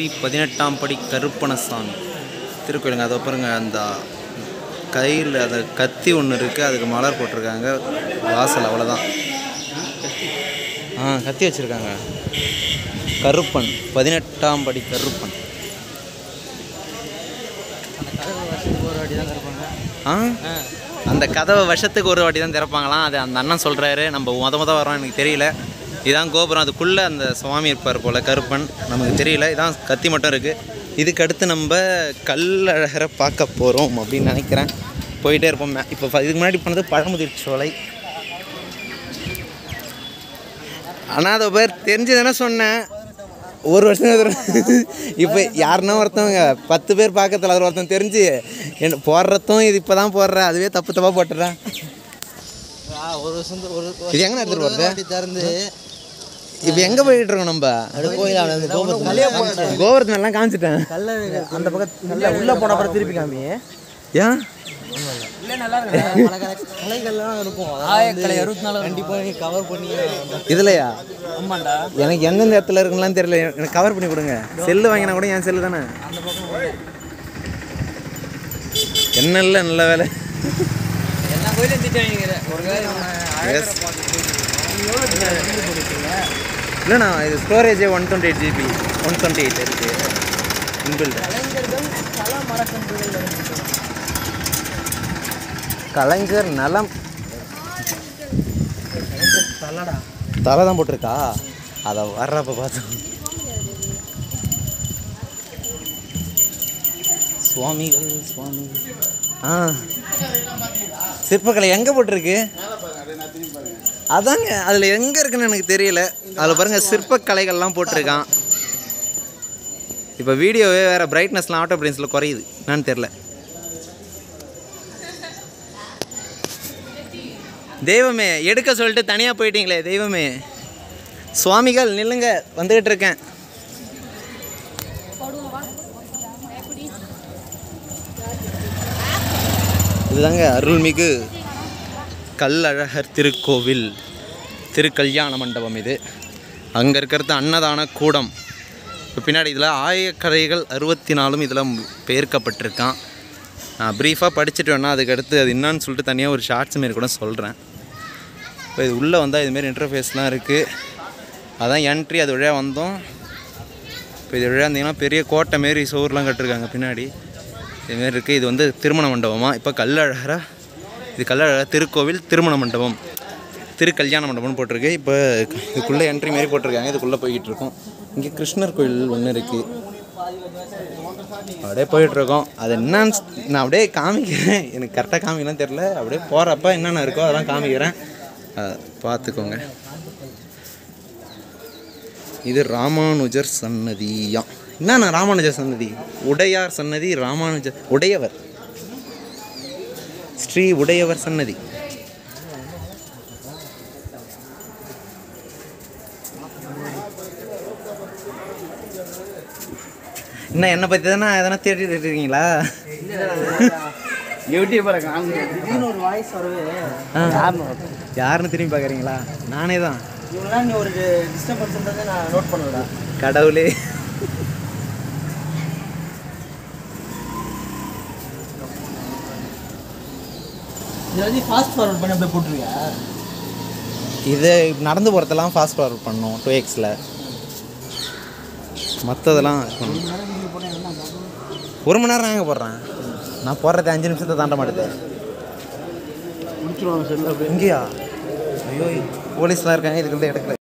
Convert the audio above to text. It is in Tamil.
ஸ்ரீ பதினெட்டாம் படி கருப்பணசாமி. திருக்கோயிலுங்க அதை பாருங்க அந்த கையில் அந்த கத்தி ஒன்று இருக்குது அதுக்கு மலர் போட்டிருக்காங்க. வாசல் அவ்வளோதான் ஆ கத்தி வச்சுருக்காங்க. கருப்பன் பதினெட்டாம் படி கருப்பன். ஆ? அந்த கதவை வருஷத்துக்கு ஒரு வாட்டி தான் திறப்பாங்களாம். அது அந்த அண்ணன் சொல்கிறாரு நம்ம முத முத வரோம் எனக்கு தெரியல. இதான் கோபுரம். அதுக்குள்ளே அந்த சுவாமி இருப்பார் போல் கருப்பன். நமக்கு தெரியல. இதான் கத்தி மட்டும் இருக்குது இதுக்கு அடுத்து நம்ம கல்லழகரை பார்க்க போகிறோம் அப்படின்னு நினைக்கிறேன். போயிட்டே இருப்போம். இப்போ இதுக்கு முன்னாடி போனது பழமுதிர் சோலை. ஆனால் அதை பேர் தெரிஞ்சு தானே சொன்னேன். ஒரு வருஷம் இப்போ யாருன்னா ஒருத்தவங்க பத்து பேர் பார்க்கறதுல அதில் ஒருத்தன் தெரிஞ்சு என்ன போடுறதும் இது இப்போ தான் போடுற அதுவே தப்பு தப்பாக போட்டுறேன் ஒரு வருஷம் ஒரு இது எங்கே எடுத்துகிட்டு போகிறது திறந்து இப்போ எங்கே போயிட்டு இருக்கோம் நம்ம? கோபுரத்தை நல்லா காமிச்சிட்டேன். கல்ல அந்த பக்கம் கல்ல உள்ள போன அப்புறம் திருப்பி காமி ஏன்? இதுலையா? எனக்கு எந்தெந்த இடத்துல இருக்குலாம் தெரியல. எனக்கு கவர் பண்ணி கொடுங்க. செல்லு வாங்கினா கூட என் செல்லு தானே? அந்த பக்கம் என்ன இல்லை நல்ல வேலை. எல்லா கோயிலும் வாங்கிக்கிறேன் ஒரு இல்லைண்ணா இது ஸ்டோரேஜே one twenty eight GB one twenty eight இருக்குது இன்பில்ட் கலைஞர் நலம். தலடா தலை தான் போட்டிருக்கா? அதை வர்றப்ப பார்த்தோம். சுவாமிகள் சுவாமிகள். ஆ. சிற்பக்கலை எங்கே போட்டிருக்கு? அதாங்க அதில் எங்கே இருக்குன்னு எனக்கு தெரியல. அதில் பாருங்கள் சிற்பக்கலைகள்லாம் போட்டிருக்கான். இப்போ வீடியோவே வேறு பிரைட்னஸ்லாம் ஆட்டோ பிரைன்ஸில் குறையுது. என்னன்னு தெரில தெய்வமே எடுக்க சொல்லிட்டு தனியாக போயிட்டீங்களே தெய்வமே. சுவாமிகள் நில்லுங்க வந்துக்கிட்டு இருக்கேன். இதுதாங்க அருள்மிகு கல்லழகர் திருக்கோவில் திருக்கல்யாண மண்டபம் இது. அங்கே இருக்கிறது அன்னதான கூடம். இப்போ பின்னாடி இதில் ஆயக்கரைகள் அறுபத்தி நாலும் இதில் பெயர்க்கப்பட்டிருக்கான். நான் ப்ரீஃபாக படிச்சுட்டு வேணா அதுக்கு அடுத்து அது என்னன்னு சொல்லிட்டு தனியாக ஒரு ஷார்ட்ஸ் மாரி கூட சொல்கிறேன் இப்போ இது உள்ளே வந்தால் இதுமாரி இன்டர்ஃபேஸ்லாம் இருக்குது அதான் என்ட்ரி அது வழியாக வந்தோம். இப்போ இது வழியாக இருந்தீங்கன்னா பெரிய கோட்டை மாரி சோறுலாம் கட்டிருக்காங்க பின்னாடி. இதுமாரி இருக்குது இது வந்து திருமண மண்டபமாக இப்போ கல்லழகரா இது கல்லழகர் திருக்கோவில் திருமண மண்டபம். திருக்கல்யாண மண்டபம்னு போட்டிருக்கு. இப்போ இதுக்குள்ளே என்ட்ரி மாரி போட்டிருக்காங்க. இதுக்குள்ளே போய்கிட்டு இருக்கோம் இங்கே கிருஷ்ணர் கோயில் ஒன்று இருக்குது அப்படியே போயிட்டுருக்கோம். அது என்னன்னு நான் அப்படியே காமிக்கிறேன். எனக்கு கரெக்டாக காமிக்கலாம் தெரில அப்படியே போகிறப்ப என்னென்ன இருக்கோ அதெல்லாம் காமிக்கிறேன். பார்த்துக்கோங்க. இது ராமானுஜர் சன்னதியாம் என்னண்ணா ராமானுஜர் சன்னதி? உடையார் சன்னதி ராமானுஜர் உடையவர். ஸ்ரீ உடையவர் சன்னதி. என்ன என்னை பற்றி தானே எதனா தேடிட்டு இருக்கீங்களா யூடியூபரை காமிங்க திடீர்னு ஒரு வாய்ஸ் வருது. யாருன்னு திரும்பி பார்க்குறீங்களா? நானே தான். இவங்களாம் நீ ஒரு டிஸ்டர்பன்ஸ்ன்றதை நான் நோட் பண்ணல கடவுளே. இது வந்து ஃபாஸ்ட் ஃபார்வர்ட் பண்ணி அப்படியே போட்டுருவியா? இது நடந்து போகிறதெல்லாம் ஃபாஸ்ட் ஃபார்வர்ட் பண்ணோம் டூ எக்ஸில் மற்றதெல்லாம் ஒரு மணி நேரம் எங்கே போடுறேன். நான் போடுறது அஞ்சு நிமிஷத்தை தாண்ட மாட்டேது. இங்கேயா? ஐயோ போலீஸ்லாம் இருக்காங்க இதுக்கு எடுக்கல.